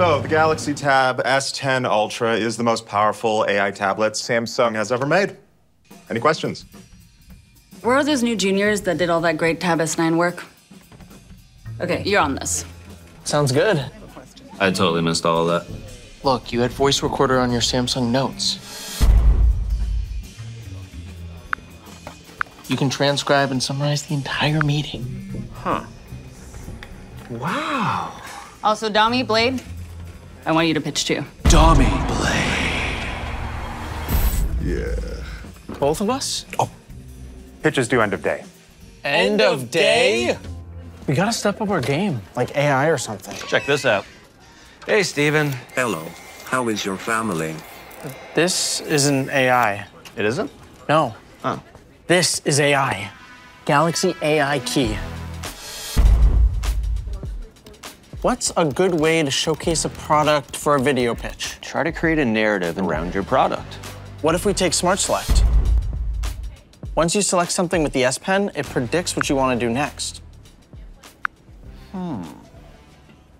So, the Galaxy Tab S10 Ultra is the most powerful AI tablet Samsung has ever made. Any questions? Where are those new juniors that did all that great Tab S9 work? Okay, you're on this. Sounds good. I totally missed all of that. Look, you had voice recorder on your Samsung Notes. You can transcribe and summarize the entire meeting. Huh. Wow. Also, Dami, Blade, I want you to pitch too. Dummy Blade. Yeah. Both of us? Oh. Pitches due end of day. End of day? We gotta step up our game, like AI or something. Check this out. Hey, Steven. Hello. How is your family? This isn't AI. It isn't? No. Oh. This is AI. Galaxy AI Key. What's a good way to showcase a product for a video pitch? Try to create a narrative around your product. What if we take Smart Select? Once you select something with the S Pen, it predicts what you want to do next. Hmm.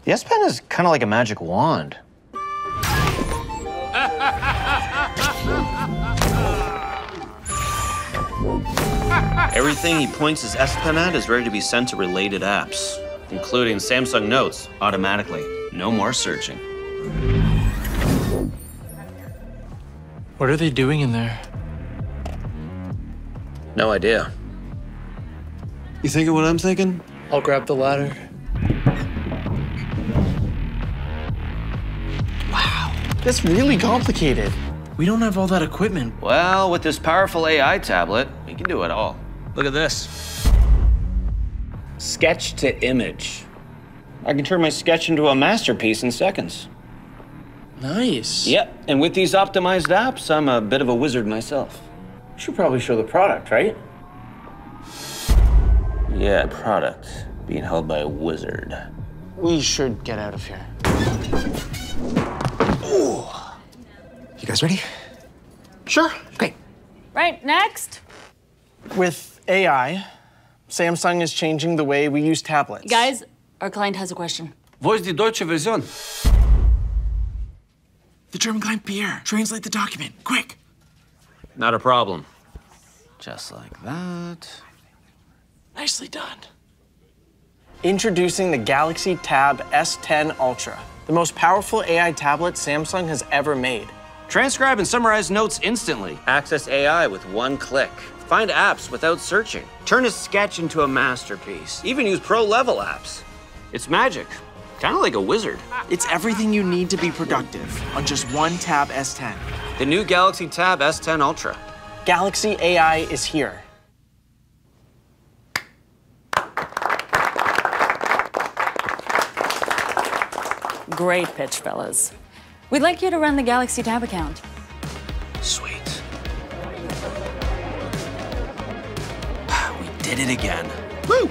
The S Pen is kind of like a magic wand. Everything he points his S Pen at is ready to be sent to related apps, including Samsung Notes, automatically. No more searching. What are they doing in there? No idea. You thinking what I'm thinking? I'll grab the ladder. Wow, that's really complicated. We don't have all that equipment. Well, with this powerful AI tablet, we can do it all. Look at this. Sketch to image. I can turn my sketch into a masterpiece in seconds. Nice. Yep, and with these optimized apps, I'm a bit of a wizard myself. Should probably show the product, right? Yeah, product being held by a wizard. We should get out of here. Ooh. You guys ready? Sure. Okay. Right, next. With AI, Samsung is changing the way we use tablets. Guys, our client has a question. Wo ist die deutsche Version? The German client Pierre. Translate the document, quick. Not a problem. Just like that. Nicely done. Introducing the Galaxy Tab S10 Ultra, the most powerful AI tablet Samsung has ever made. Transcribe and summarize notes instantly. Access AI with one click. Find apps without searching. Turn a sketch into a masterpiece. Even use pro level apps. It's magic. Kind of like a wizard. It's everything you need to be productive on just one Tab S10. The new Galaxy Tab S10 Ultra. Galaxy AI is here. Great pitch, fellas. We'd like you to run the Galaxy Tab account. Sweet. Ah, we did it again. Woo!